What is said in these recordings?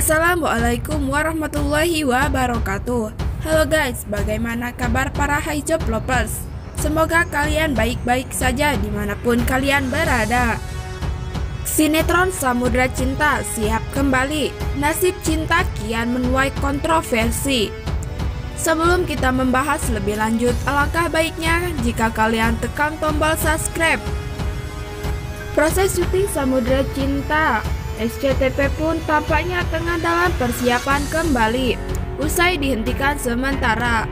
Assalamualaikum warahmatullahi wabarakatuh. Halo guys, bagaimana kabar para high job lovers? Semoga kalian baik-baik saja di mana pun kalian berada. Sinetron Samudra Cinta siap kembali. Nasib cinta kian menuai kontroversi. Sebelum kita membahas lebih lanjut, alangkah baiknya jika kalian tekan tombol subscribe. Proses syuting Samudra Cinta SCTV pun tampaknya tengah dalam persiapan kembali usai dihentikan sementara.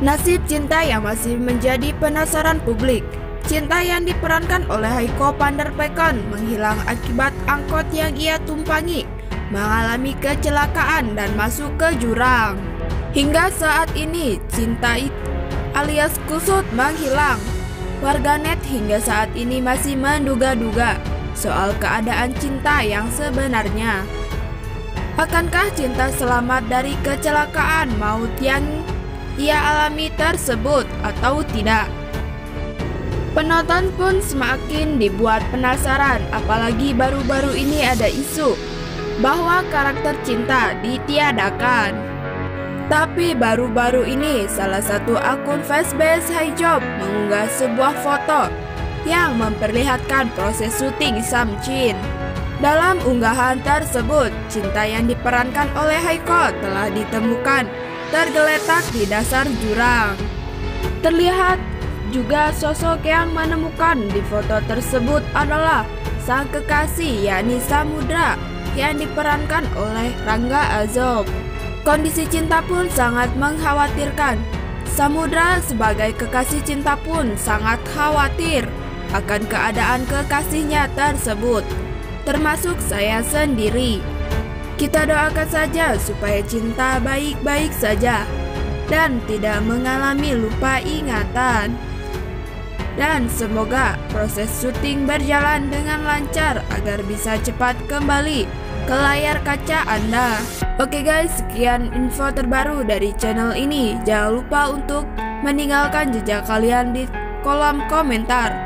Nasib cinta yang masih menjadi penasaran publik. Cinta yang diperankan oleh Haiko Panderpekon menghilang akibat angkot yang ia tumpangi mengalami kecelakaan dan masuk ke jurang. Hingga saat ini, cinta alias kusut menghilang. Warganet hingga saat ini masih menduga-duga soal keadaan cinta yang sebenarnya. Akankah cinta selamat dari kecelakaan maut yang ia alami tersebut atau tidak? Penonton pun semakin dibuat penasaran apalagi baru-baru ini ada isu bahwa karakter cinta ditiadakan. Tapi baru-baru ini salah satu akun fanbase Hijob mengunggah sebuah foto yang memperlihatkan proses syuting Samchin. Dalam unggahan tersebut, cinta yang diperankan oleh Haiko telah ditemukan tergeletak di dasar jurang. Terlihat juga sosok yang menemukan di foto tersebut adalah sang kekasih yakni Samudra yang diperankan oleh Rangga Azob. Kondisi cinta pun sangat mengkhawatirkan. Samudra sebagai kekasih cinta pun sangat khawatir akan keadaan kekasihnya tersebut, termasuk saya sendiri. Kita doakan saja supaya cinta baik-baik saja dan tidak mengalami lupa ingatan. Dan semoga proses syuting berjalan dengan lancar agar bisa cepat kembali ke layar kaca Anda. Oke guys, sekian info terbaru dari channel ini. Jangan lupa untuk meninggalkan jejak kalian di kolom komentar.